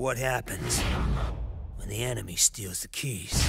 What happens when the enemy steals the keys?